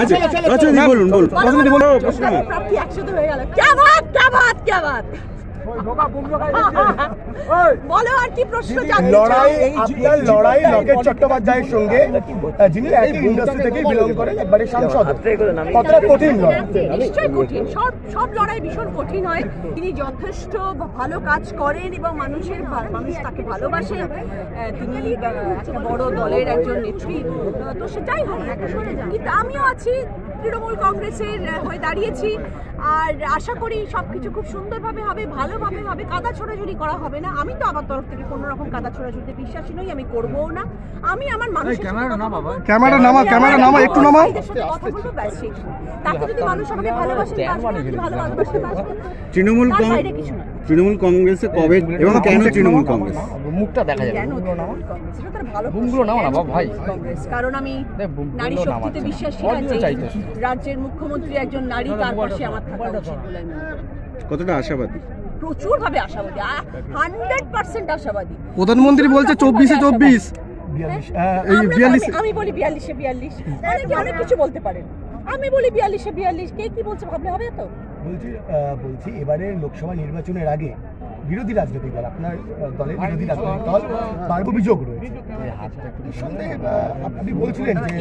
আচ্ছা আচ্ছা দি বলুন বলুন। বলুন। প্রশ্ন। বলো কঠিন সব সব লড়াই ভীষণ কঠিন হয়। তিনি যথেষ্ট ভালো কাজ করেন এবং মানুষের মানুষ তাকে ভালোবাসেন। তিনি বড় দলের একজন নেত্রী। তো সেটাই হোক কিন্তু আমিও আছি তৃণমূল কংগ্রেসের হয়ে দাঁড়িয়েছি। আর আশা করি সবকিছু খুব সুন্দরভাবে হবে ভালোভাবে হবে। কাদা ছোড়াছুড়ি করা হবে না। আমি তো আমার তরফ থেকে কোনো রকম কাদা ছোড়াছুড়িতে বিশ্বাসী নই আমি করবও না। আমি আমার মানুষের ক্যামেরা না বাবা ক্যামেরা নামা, ক্যামেরা নামা, একটু শেষ। তাকে যদি মানুষ আমাকে ভালোবাসেন বাসবেন, যদি ভালো ভালোবাসেন তৃণমূল কিছু নয়। তৃণমূল কংগ্রেসে কবে এবং কেন তৃণমূল কংগ্রেস? মুখটা দেখা যাবে বুমগুলো নাও। না ভাই। কারণ আমি নারী শক্তিতে। বিশ্বাসী রাজ্যের মুখ্যমন্ত্রী একজন নারী তার পাশে আমার থাকা উচিত বলে। কতটা আশাবাদী? প্রচুর ভাবে আশাবাদী হান্ড্রেড পার্সেন্ট আশাবাদী। প্রধানমন্ত্রী বলছে চব্বিশে চব্বিশ। হ্যাঁ? আমি- আমি বলি বিয়াল্লিশে বিয়াল্লিশ। অনেকে অনেক কিছু বলতে পারেন। আমি বলি বিয়াল্লিশে বিয়াল্লিশ। কে কি বলছে ভাবলে হবে তো? বলছি বলছি এবারে লোকসভা নির্বাচনের আগে বিরোধী রাজনৈতিক দল আপনার দলের বিরোধী রাজনৈতিক দল বার অভিযোগ রয়েছে। আপনি বলছিলেন যে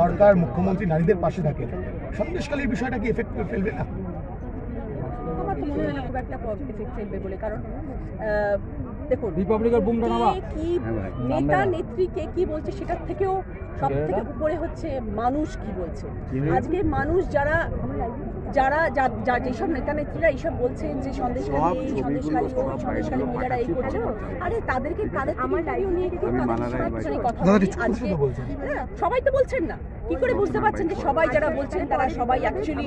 সরকার মুখ্যমন্ত্রী নারীদের পাশে থাকে সন্দেশকালীর বিষয়টা কি এফেক্ট করে ফেলবে না? মনে হয় না খুব একটা এফেক্ট ফেলবে বলে। কারণ দেখুন রিপাবলিকের বুমটা নামা। কি হ্যাঁ নেতা নেত্রী কে কি বলছে সেটার থেকেও সব থেকে উপরে হচ্ছে মানুষ কি বলছে? আজকে মানুষ যারা যারা যা- যা যেসব নেতা নেত্রীরা এইসব বলছেন যে মহিলারা এই করছে। আরে তাদেরকে তাদের আমার নিয়ে তাদের কথা হ্যাঁ, সবাই তো বলছেন না। কি করে বুঝতে পারছেন যে সবাই যারা বলছেন তারা সবাই অ্যাকচুয়ালি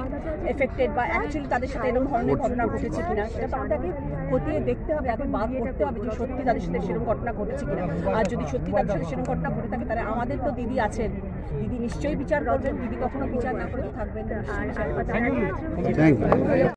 এফেক্টেড বা অ্যাকচুয়ালি তাদের সাথে এরকম ধরনের ঘটনা ঘটেছে কিনা? সেটা তো আমাদেরকে খতিয়ে দেখতে হবে আগে বাদ করতে হবে যে সত্যি তাদের সাথে সেরকম ঘটনা ঘটেছে কিনা। আর যদি সত্যি তাদের সাথে সেরকম ঘটনা ঘটে থাকে তাহলে আমাদের তো দিদি আছেন। দিদি নিশ্চয়ই বিচার করবেন দিদি কখনো বিচার না করে থাকবেন না।